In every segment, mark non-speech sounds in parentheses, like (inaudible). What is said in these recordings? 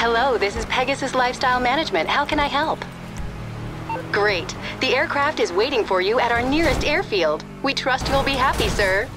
Hello, this is Pegasus Lifestyle Management. How can I help? Great. The aircraft is waiting for you at our nearest airfield. We trust you'll be happy, sir.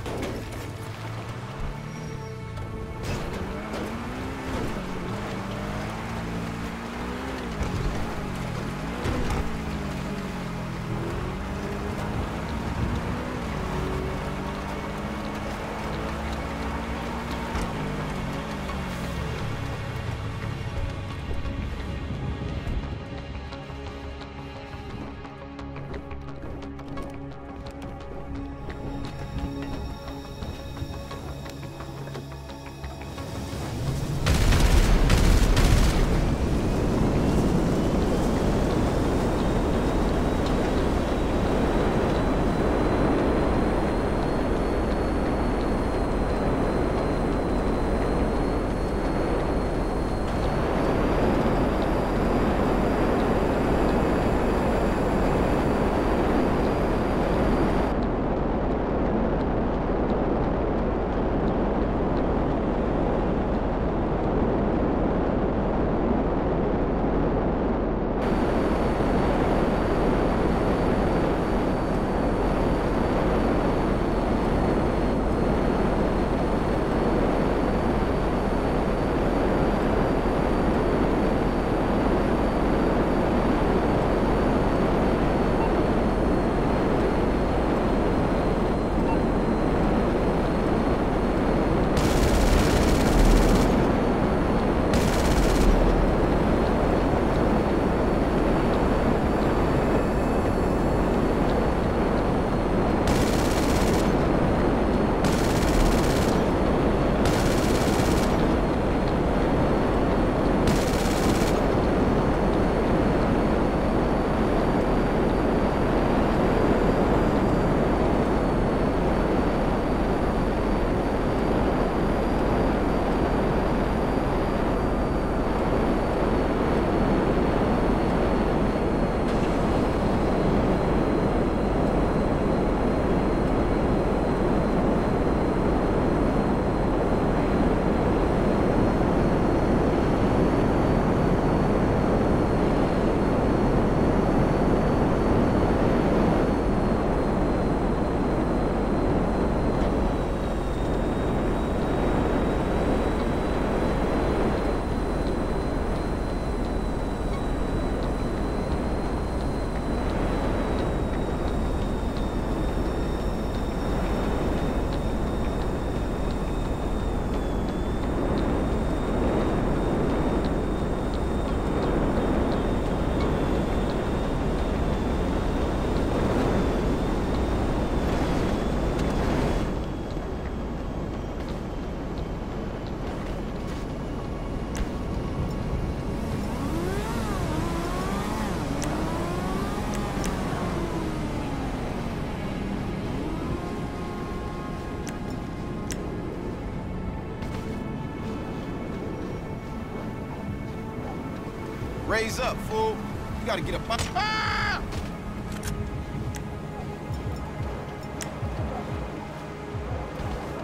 Raise up, fool. You gotta get up. Ah!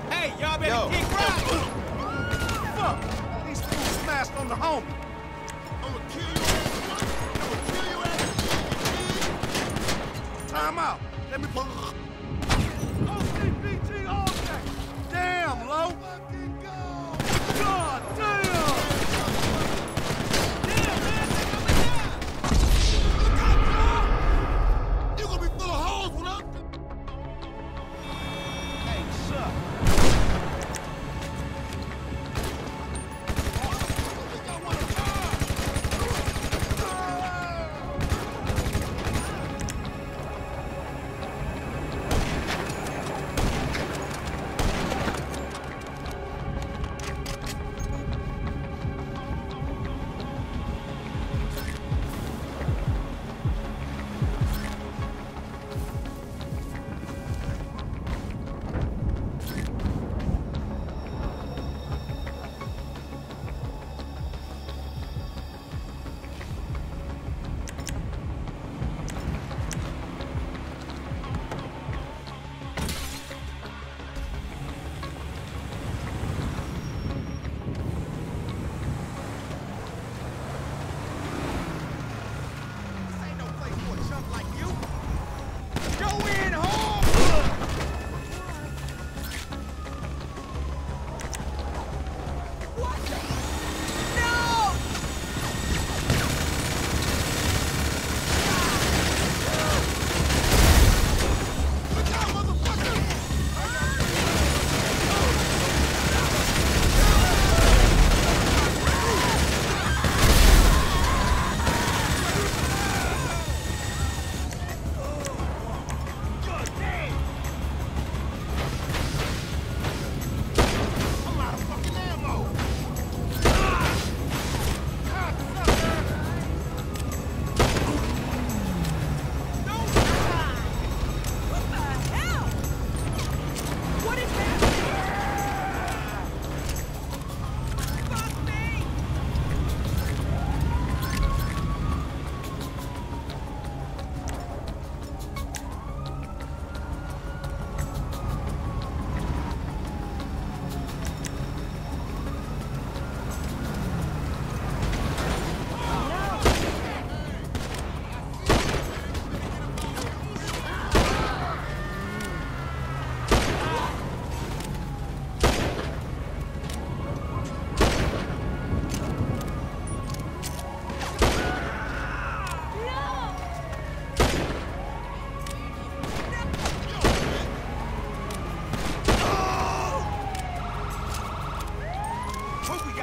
Hey, y'all better Yo. kick right. Fuck! These fools smashed on the homie. I'ma kill you I'ma kill you Time out.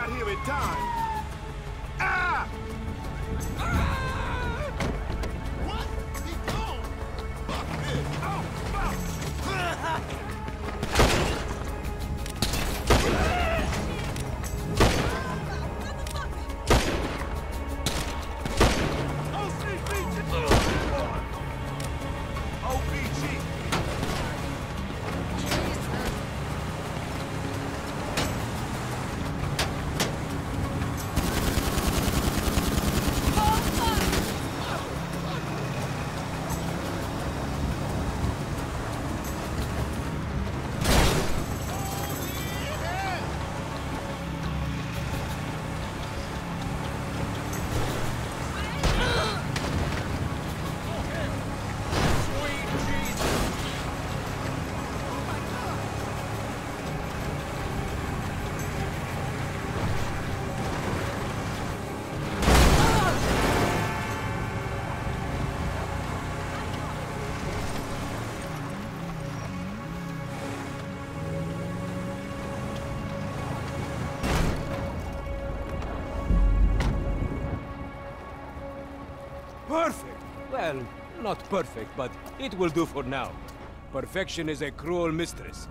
got here in time. Ah! ah! What? He (laughs) Well, not perfect, but it will do for now. Perfection is a cruel mistress.